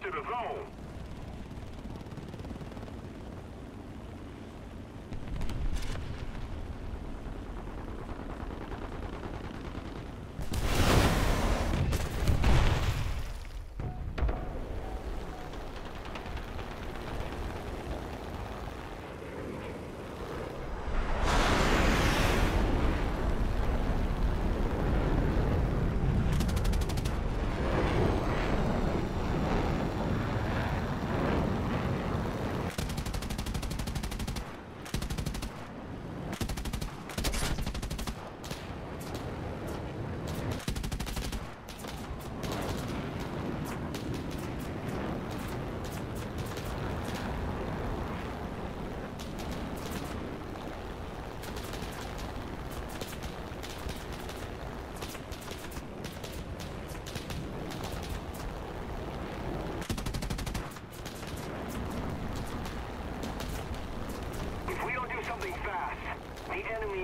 captured a zone.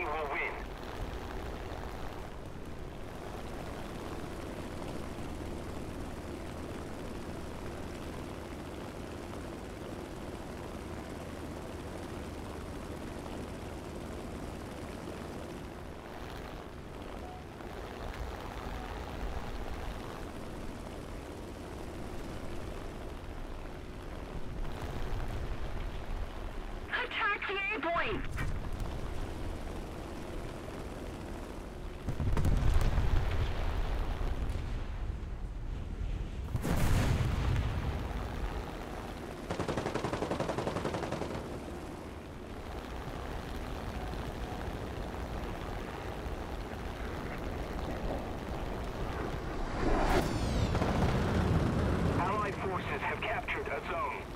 Will win. Captured a zone.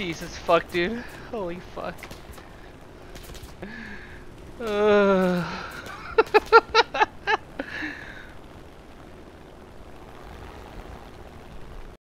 Jesus fuck, dude. Holy fuck. Uh.